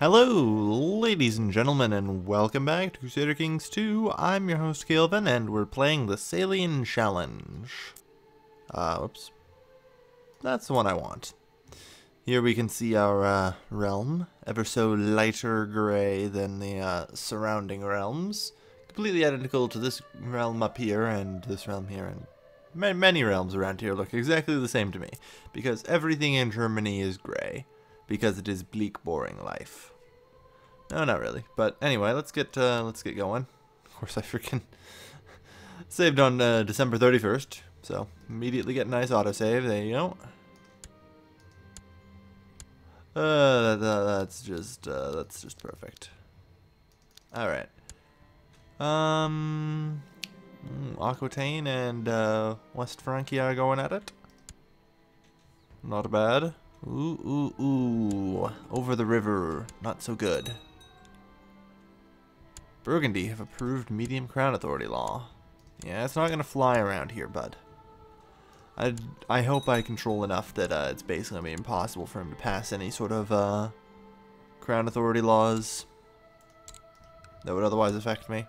Hello, ladies and gentlemen, and welcome back to Crusader Kings 2. I'm your host, Kailvin, and we're playing the Salian Challenge. Uh, oops. That's the one I want. Here we can see our uh, realm, ever so lighter gray than the uh, surrounding realms. Completely identical to this realm up here and this realm here, and ma many realms around here look exactly the same to me, because everything in Germany is gray, because it is bleak, boring life. No, not really. But anyway, let's get uh, let's get going. Of course, I freaking saved on uh, December 31st, so immediately get a nice autosave. There you go. Uh, that, that's just uh, that's just perfect. All right. Um, mm, Aquitaine and uh, West Francia are going at it. Not bad. Ooh, ooh, ooh. Over the river. Not so good. Burgundy have approved medium crown authority law. Yeah, it's not going to fly around here, bud. I, I hope I control enough that uh, it's basically going to be impossible for him to pass any sort of uh, crown authority laws that would otherwise affect me.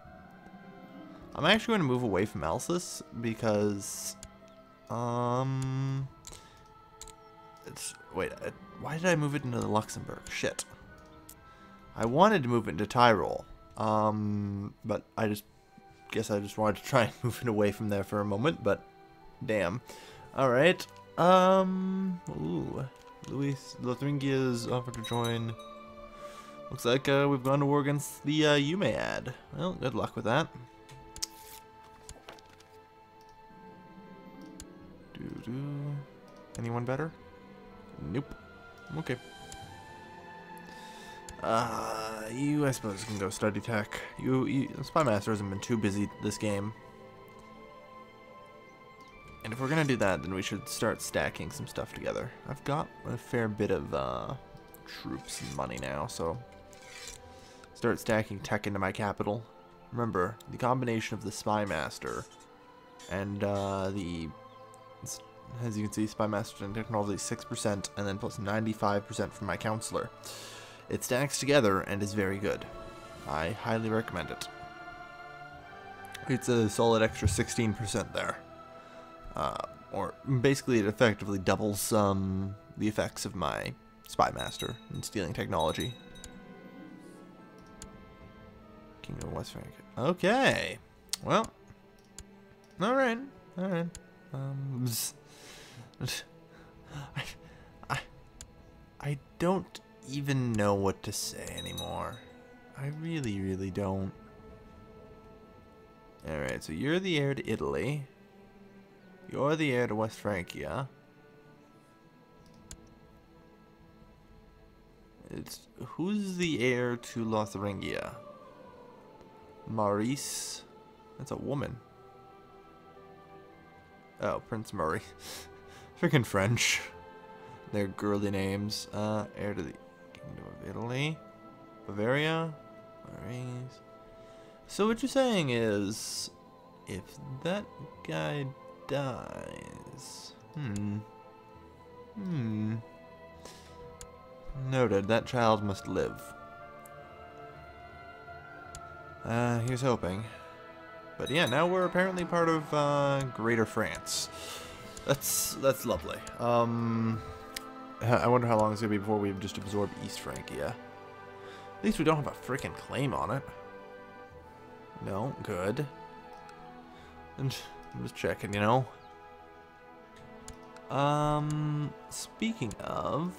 I'm actually going to move away from Alsace because, um, it's, wait, why did I move it into Luxembourg? Shit. I wanted to move it into Tyrol, um, but I just guess I just wanted to try and move it away from there for a moment, but damn. Alright, um, ooh, Louis Lotharingia's offered to join. Looks like uh, we've gone to war against the uh, Umayyad. Well, good luck with that. Doo -doo. Anyone better? Nope. Okay. Uh, you, I suppose, can go study tech. You, you Spy Master hasn't been too busy this game. And if we're gonna do that, then we should start stacking some stuff together. I've got a fair bit of uh, troops and money now, so start stacking tech into my capital. Remember, the combination of the Spy Master and uh, the, as you can see, Spy Master and technology 6%, and then plus 95% from my counselor. It stacks together and is very good. I highly recommend it. It's a solid extra 16% there. Uh, or basically it effectively doubles um, the effects of my Spy Master and stealing technology. Kingdom of West Frank. Okay. Well. Alright. Alright. Um, I, I, I don't even know what to say anymore. I really, really don't. Alright, so you're the heir to Italy. You're the heir to West Francia. It's who's the heir to Lotharingia? Maurice. That's a woman. Oh, Prince Murray. Freaking French. Their girly names. Uh, heir to the Kingdom of Italy. Bavaria. So what you're saying is, if that guy dies. Hmm. Hmm. Noted. That child must live. Uh, here's hoping. But yeah, now we're apparently part of uh, Greater France. That's that's lovely. Um, I wonder how long it's gonna be before we just absorb East Francia. At least we don't have a freaking claim on it. No, good. And I'm just checking, you know. Um, speaking of,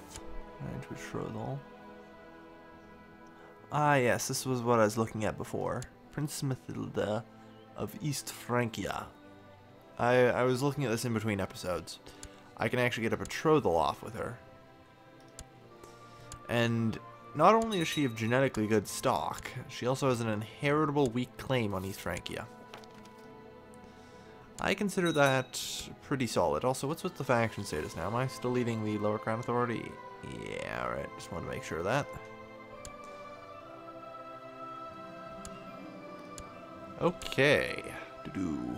right, betrothal. Ah, yes, this was what I was looking at before. Prince Mathilda of East Francia. I I was looking at this in between episodes. I can actually get a betrothal off with her. And not only is she of genetically good stock, she also has an inheritable weak claim on East Francia. I consider that pretty solid. Also, what's with the faction status now? Am I still leading the Lower Crown Authority? Yeah, alright. Just want to make sure of that. Okay. Do-do.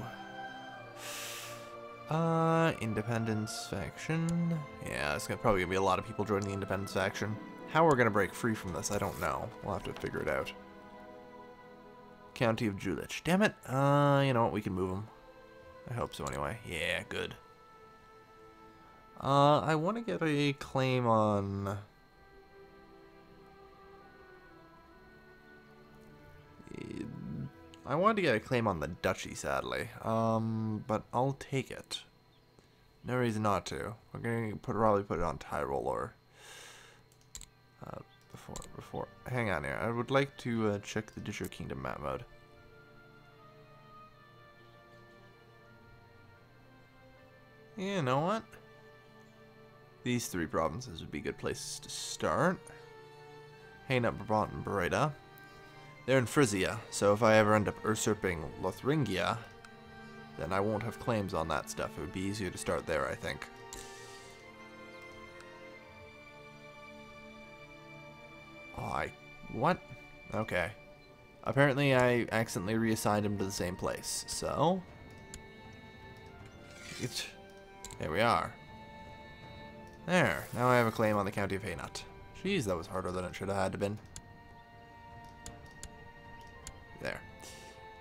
Uh, Independence faction. Yeah, it's gonna, probably to be a lot of people joining the Independence faction. How we're going to break free from this, I don't know. We'll have to figure it out. County of Julich. Damn it. Uh, you know what? We can move them. I hope so anyway. Yeah, good. Uh, I want to get a claim on... I wanted to get a claim on the duchy, sadly. Um, but I'll take it. No reason not to. We're going to put, probably put it on Tyrol or... Before, before... Hang on here. I would like to uh, check the De Jure Kingdom map mode. You know what? These three provinces would be good places to start. Hainaut, Brabant, and Breda. They're in Frisia, so if I ever end up usurping Lothringia, then I won't have claims on that stuff. It would be easier to start there, I think. Oh, I... What? Okay. Apparently I accidentally reassigned him to the same place, so... It's... There we are. There. Now I have a claim on the county of Hainaut. Jeez, that was harder than it should have had to been. There.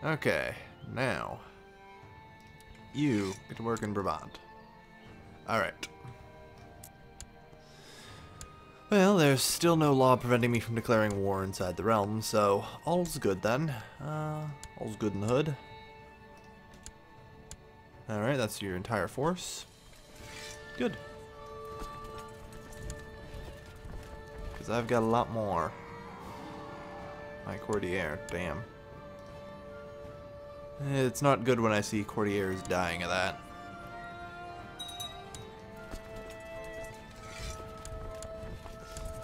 Okay. Now. You get to work in Brabant. Alright. Well, there's still no law preventing me from declaring war inside the realm, so all's good then. Uh, all's good in the hood. Alright, that's your entire force. Good. Because I've got a lot more. My Courtier, damn. It's not good when I see Courtiers dying of that.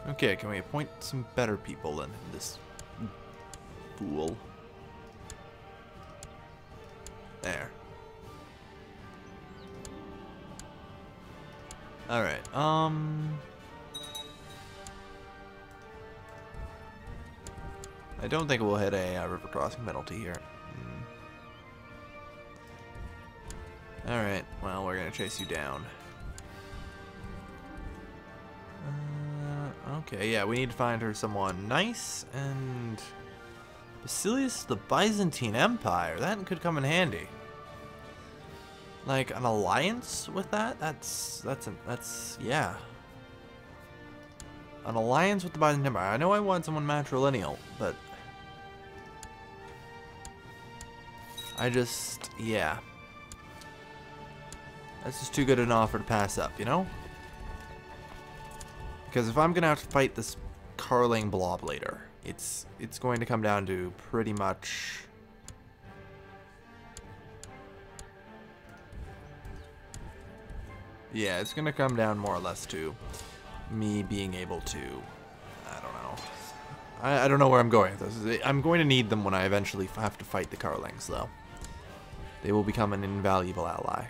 Okay, can we appoint some better people than this fool? There. Alright, um... I don't think we'll hit a uh, river crossing penalty here. Mm. Alright, well, we're gonna chase you down. Okay, yeah, we need to find her someone nice, and... Basilius the Byzantine Empire, that could come in handy like an alliance with that? That's that's a, that's yeah. An alliance with the Byzantine Empire. I know I want someone matrilineal, but I just yeah. That's just too good an offer to pass up, you know? Because if I'm gonna have to fight this Carling blob later, it's it's going to come down to pretty much Yeah, it's gonna come down more or less to me being able to, I don't know. I, I don't know where I'm going. I'm going to need them when I eventually have to fight the Carlings, though. They will become an invaluable ally.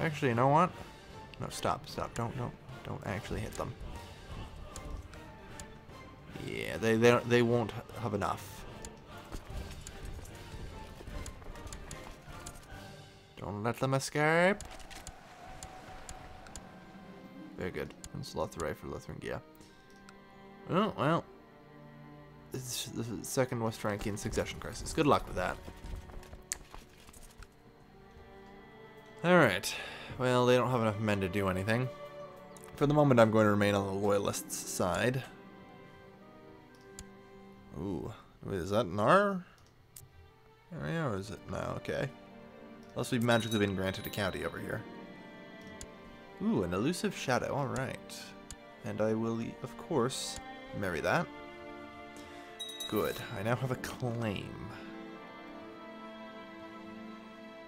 Actually, you know what? No, stop, stop. Don't, don't, don't actually hit them. Yeah, they, they, they won't have enough. Don't let them escape. Very good. And Slothray for Lotharingia. Oh, well. Is the second West Frankian succession crisis. Good luck with that. Alright. Well, they don't have enough men to do anything. For the moment, I'm going to remain on the Loyalists' side. Ooh. Wait, is that in our area, or is it? No, okay. Unless we've magically been granted a county over here. Ooh, an elusive shadow. Alright. And I will, of course, marry that. Good. I now have a claim.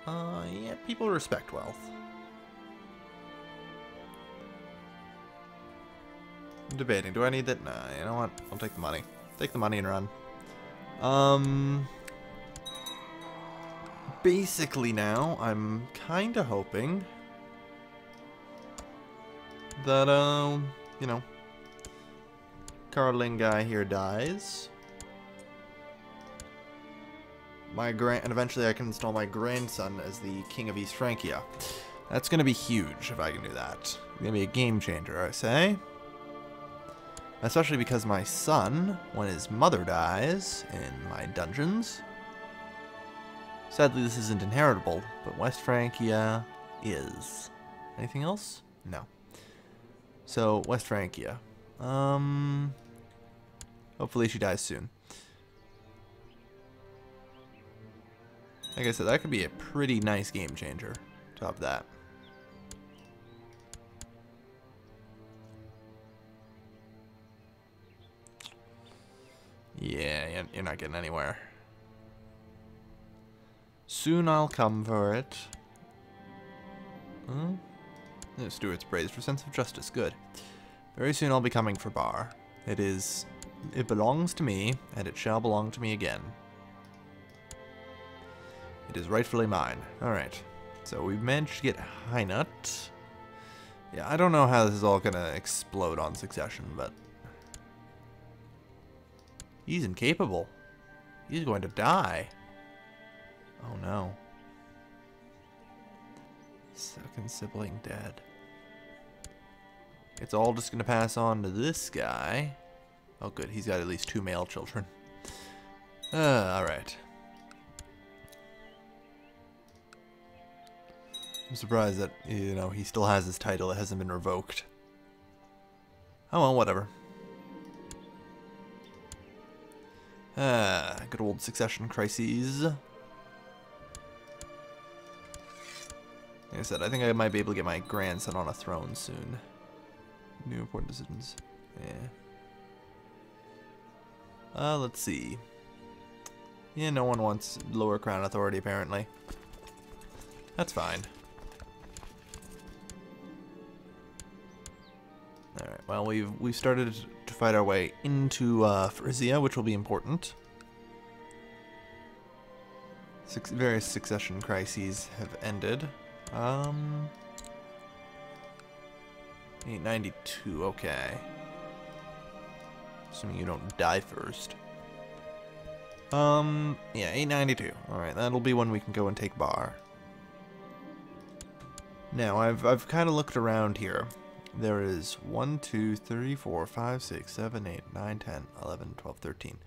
Uh, yeah, people respect wealth. I'm debating. Do I need that? Nah, you know what? I'll take the money. Take the money and run. Um... Basically now, I'm kinda hoping that, um, you know, Carling guy here dies. My grand, and eventually I can install my grandson as the king of East Francia. That's gonna be huge if I can do that. Gonna be a game changer, I say. Especially because my son, when his mother dies in my dungeons, sadly this isn't inheritable, but West Francia is. Anything else? No. So, West Francia. Um, hopefully she dies soon. Like I said, that could be a pretty nice game changer. Top that. Yeah, you're not getting anywhere. Soon I'll come for it. Hmm? Stuart's praised for sense of justice. Good. Very soon I'll be coming for Bar. It is... It belongs to me, and it shall belong to me again. It is rightfully mine. Alright. So we've managed to get Hainaut. Yeah, I don't know how this is all gonna explode on succession, but... He's incapable. He's going to die. Oh no. Second sibling dead. It's all just going to pass on to this guy. Oh good, he's got at least two male children. Uh, alright. I'm surprised that, you know, he still has his title. It hasn't been revoked. Oh well, whatever. Ah, good old succession crises. Like I said, I think I might be able to get my grandson on a throne soon. New important decisions. Yeah. Uh, let's see. Yeah, no one wants lower crown authority, apparently. That's fine. Alright, well, we've, we've started fight our way into uh, Frisia, which will be important. Six, various succession crises have ended. Um, 892, okay. Assuming you don't die first. Um, yeah, 892. Alright, that'll be when we can go and take Bar. Now, I've, I've kind of looked around here. There is 1, 2, 3, 4, 5, 6, 7, 8, 9, 10, 11, 12, 13.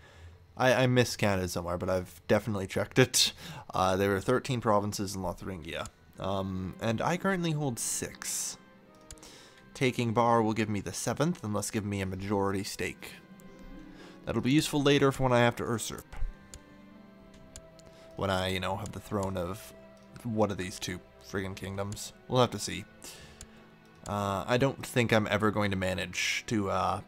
I, I miscounted somewhere, but I've definitely checked it. Uh, there are 13 provinces in Lotharingia. Um, and I currently hold 6. Taking Bar will give me the 7th, and thus give me a majority stake. That'll be useful later for when I have to usurp. When I, you know, have the throne of one of these two friggin' kingdoms. We'll have to see. Uh, I don't think I'm ever going to manage to uh,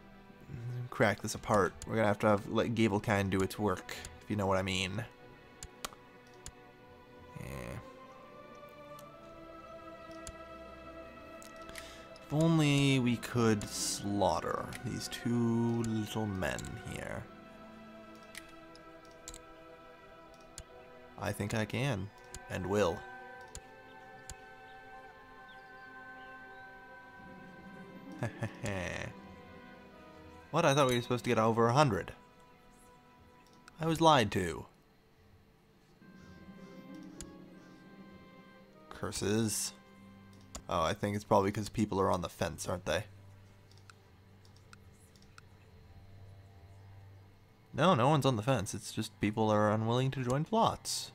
crack this apart. We're going to have to have, let Gavelkind do its work, if you know what I mean. Yeah. If only we could slaughter these two little men here. I think I can, and will. what? I thought we were supposed to get over a hundred. I was lied to. Curses. Oh, I think it's probably because people are on the fence, aren't they? No, no one's on the fence. It's just people are unwilling to join plots.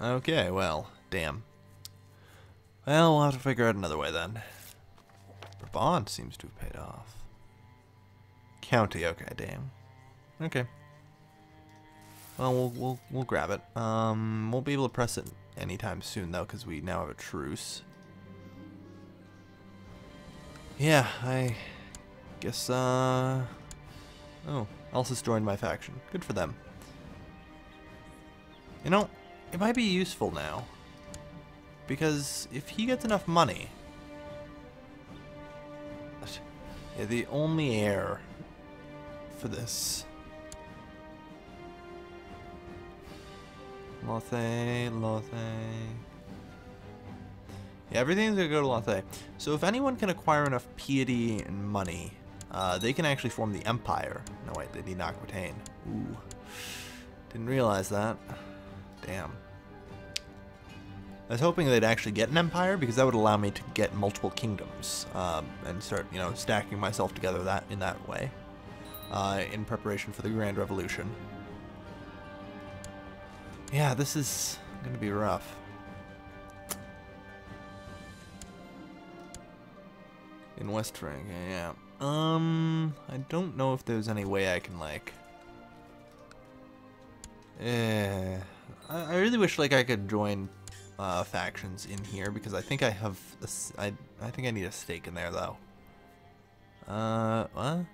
Okay, well. Damn. Well, we'll have to figure out another way then. Brabant seems to have paid off. County, okay, damn. Okay. Well, we'll we'll we'll grab it. Um, won't be able to press it anytime soon though, because we now have a truce. Yeah, I guess. Uh. Oh, Elsa's joined my faction. Good for them. You know, it might be useful now. Because if he gets enough money... Yeah, the only heir for this... Lothae, Lothae... Yeah, everything's gonna go to Lothae. So if anyone can acquire enough piety and money, uh, they can actually form the Empire. No, wait, they need Aquitaine. Ooh. Didn't realize that. Damn. I was hoping they'd actually get an empire because that would allow me to get multiple kingdoms um, and start, you know, stacking myself together that in that way uh, in preparation for the Grand Revolution. Yeah, this is going to be rough. In West Francia, yeah. Um, I don't know if there's any way I can, like... Eh, I, I really wish, like, I could join uh, factions in here because I think I have a, I, I think I need a stake in there though. Uh, what?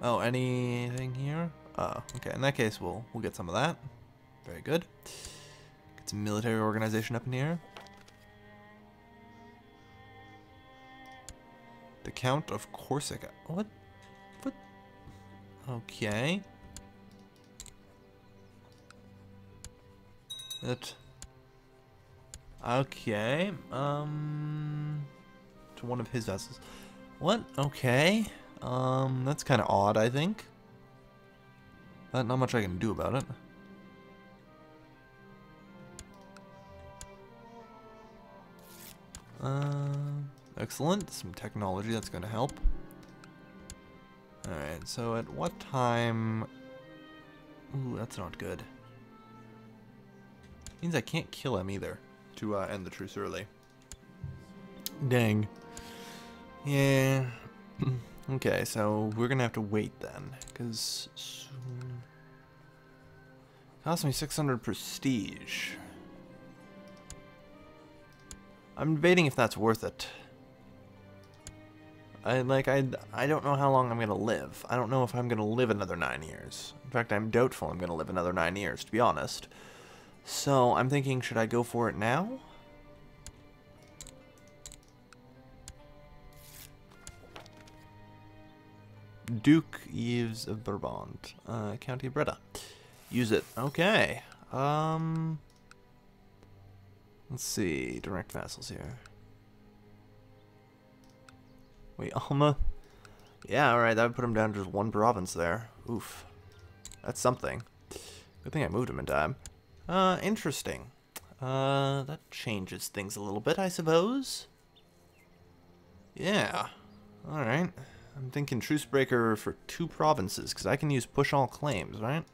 Oh, anything here? Oh, okay. In that case, we'll we'll get some of that. Very good. Get some military organization up in here. The Count of Corsica. What? What? Okay. It. Okay. Um. To one of his vessels. What? Okay. Um. That's kind of odd. I think. Not, not much I can do about it. Uh, excellent. Some technology that's going to help. Alright, so at what time... Ooh, that's not good. Means I can't kill him either to uh, end the truce early. Dang. Yeah. okay, so we're gonna have to wait then, because cost me 600 prestige. I'm debating if that's worth it. I like I I don't know how long I'm gonna live. I don't know if I'm gonna live another nine years. In fact, I'm doubtful I'm gonna live another nine years, to be honest. So I'm thinking, should I go for it now? Duke Yves of Bourbon, uh, County of Breda. Use it. Okay. Um. Let's see. Direct vassals here. Wait, Alma? Yeah, alright, that would put him down to just one province there. Oof. That's something. Good thing I moved him in time. Uh, interesting. Uh, that changes things a little bit, I suppose. Yeah. Alright. I'm thinking Truce Breaker for two provinces, because I can use Push All Claims, right?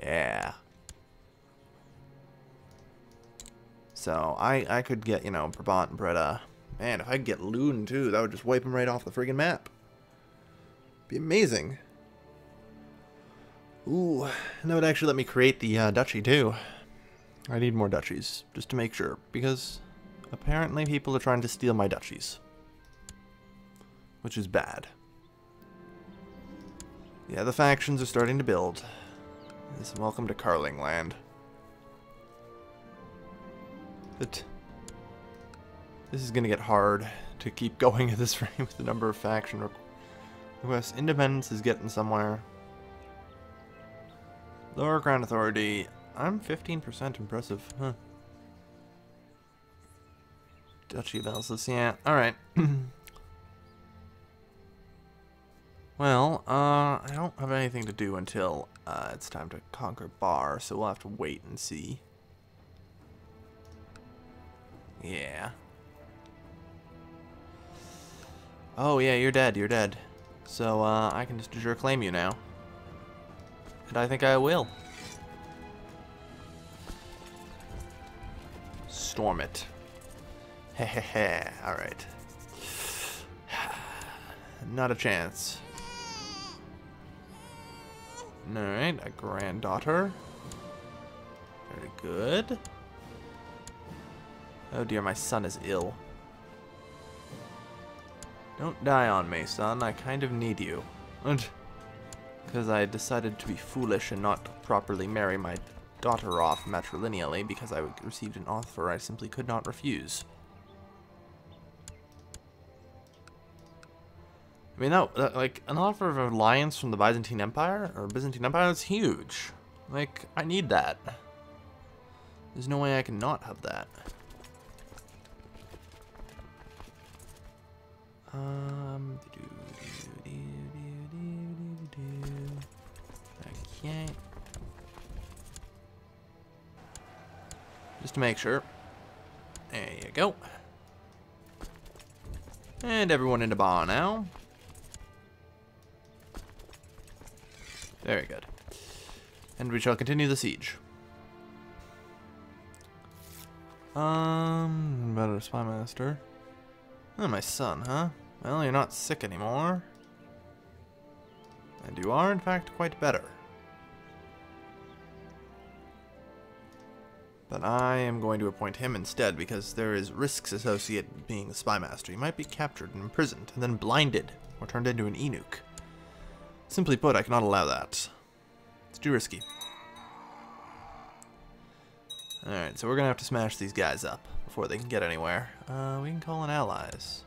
Yeah. So, I, I could get, you know, Brabant and Breda. Man, if I could get Loon, too, that would just wipe him right off the friggin' map. Be amazing. Ooh, and that would actually let me create the uh, duchy too. I need more duchies, just to make sure, because apparently people are trying to steal my duchies. Which is bad. Yeah, the factions are starting to build. Yes, welcome to Carling Land. But this is going to get hard to keep going at this rate with the number of faction requests. Independence is getting somewhere. Lower Crown Authority. I'm 15% impressive. Huh. Duchy of Elsass, yeah. Alright. well, uh, I don't have anything to do until uh, it's time to conquer Bar, so we'll have to wait and see. Yeah. Oh, yeah, you're dead, you're dead. So, uh, I can just claim you now. And I think I will. Storm it. Hehehe, alright. Not a chance. Alright, a granddaughter. Very good. Oh dear, my son is ill. Don't die on me, son. I kind of need you. Because I decided to be foolish and not properly marry my daughter off matrilineally because I received an offer I simply could not refuse. I mean, that, that, like, an offer of alliance from the Byzantine Empire, or Byzantine Empire, is huge. Like, I need that. There's no way I can not have that. Okay. to make sure. There you go. And everyone in the bar now. Very good. And we shall continue the siege. Um, better spy master. Oh, my son, huh? Well, you're not sick anymore. And you are, in fact, quite better. But I am going to appoint him instead because there is risks associated with being the spy master. He might be captured and imprisoned, and then blinded, or turned into an eunuch. Simply put, I cannot allow that. It's too risky. Alright, so we're going to have to smash these guys up before they can get anywhere. Uh, we can call in allies.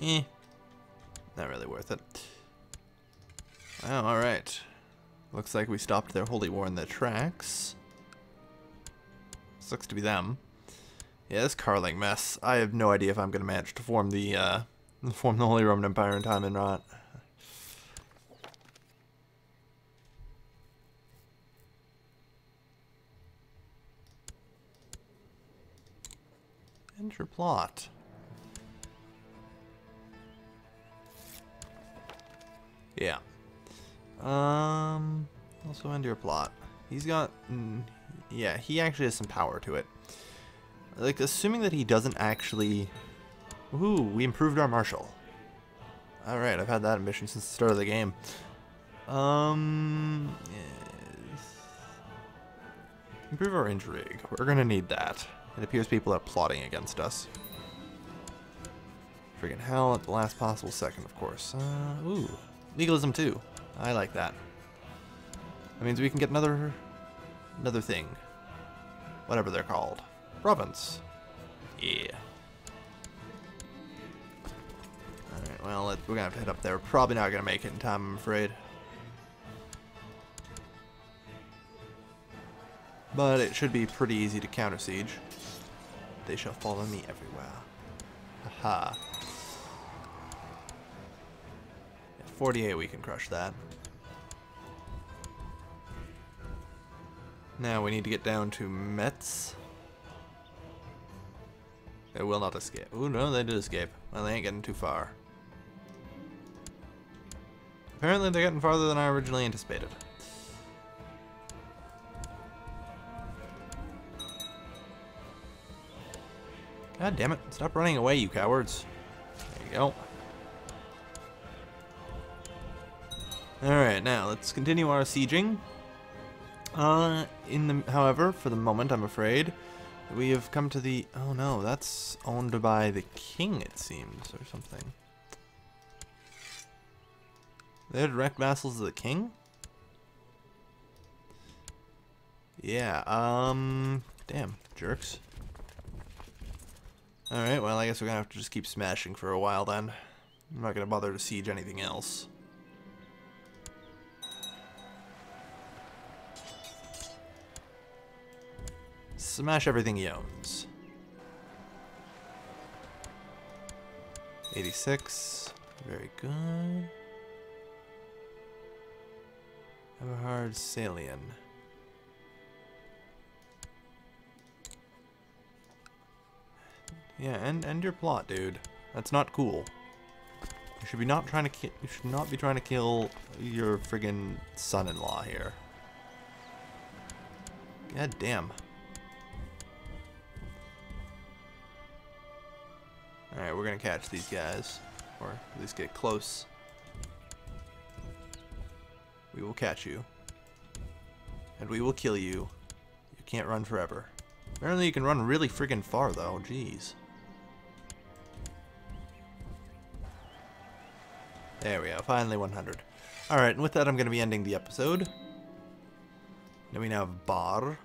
Eh. Not really worth it. Oh, alright. Looks like we stopped their holy war in their tracks. Sucks to be them. Yeah, this Carling mess. I have no idea if I'm going to manage to form the, uh, form the Holy Roman Empire in time or not. Enter plot. Yeah. Um, also end your plot. He's got, mm, yeah, he actually has some power to it. Like, assuming that he doesn't actually, ooh, we improved our marshal. Alright, I've had that ambition since the start of the game. Um, yes. Improve our intrigue. We're gonna need that. It appears people are plotting against us. Friggin' hell at the last possible second, of course. Uh, ooh. Legalism too. I like that. That means we can get another... another thing. Whatever they're called. Province. Yeah. Alright, well, we're gonna have to head up there. Probably not gonna make it in time, I'm afraid. But it should be pretty easy to counter siege. They shall follow me everywhere. Haha. Yeah, 48, we can crush that. Now we need to get down to Metz. They will not escape. Oh no, they did escape. Well, they ain't getting too far. Apparently they're getting farther than I originally anticipated. God damn it. Stop running away, you cowards. There you go. Alright, now let's continue our sieging. Uh, in the, however, for the moment, I'm afraid, we have come to the, oh no, that's owned by the king, it seems, or something. They're direct vassals of the king? Yeah, um, damn, jerks. Alright, well, I guess we're gonna have to just keep smashing for a while then. I'm not gonna bother to siege anything else. Smash everything he owns. 86. Very good. Eberhard Salian. Yeah, end end your plot, dude. That's not cool. You should be not trying to you should not be trying to kill your friggin' son-in-law here. God damn. Alright, we're gonna catch these guys. Or at least get close. We will catch you. And we will kill you. You can't run forever. Apparently you can run really friggin' far though, jeez. There we go, finally 100. Alright, and with that I'm going to be ending the episode. Then we now have Bar.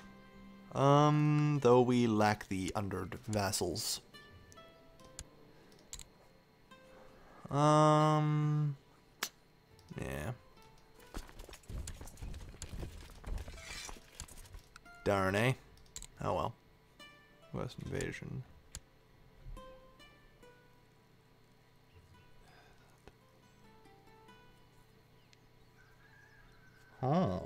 Um, though we lack the undered vassals. Um, yeah. Darn, eh? Oh well. West invasion. Oh.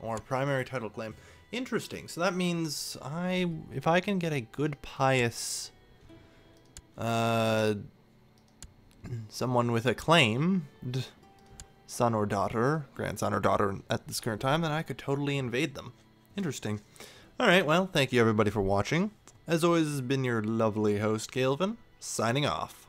or primary title claim. Interesting. So that means I, if I can get a good pious, uh, someone with a claim, son or daughter, grandson or daughter at this current time, then I could totally invade them. Interesting. Alright, well, thank you everybody for watching. As always, has been your lovely host, Kailvin, signing off.